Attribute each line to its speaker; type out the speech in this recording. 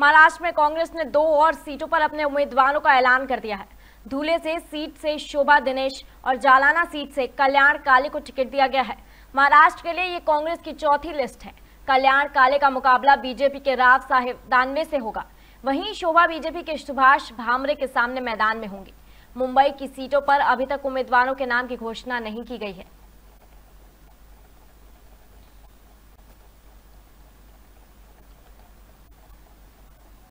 Speaker 1: महाराष्ट्र में कांग्रेस ने दो और सीटों पर अपने उम्मीदवारों का ऐलान कर दिया है। धूले से सीट से शोभा दिनेश और जालाना सीट से कल्याण काले को टिकट दिया गया है। महाराष्ट्र के लिए ये कांग्रेस की चौथी लिस्ट है। कल्याण काले का मुकाबला बीजेपी के राव साहेब दानवे से होगा। वहीं शोभा बीजेपी के सुभाष भामरे के सामने मैदान में होंगी। मुंबई की सीटों पर अभी तक उम्मीदवारों के नाम की घोषणा नहीं की गई है।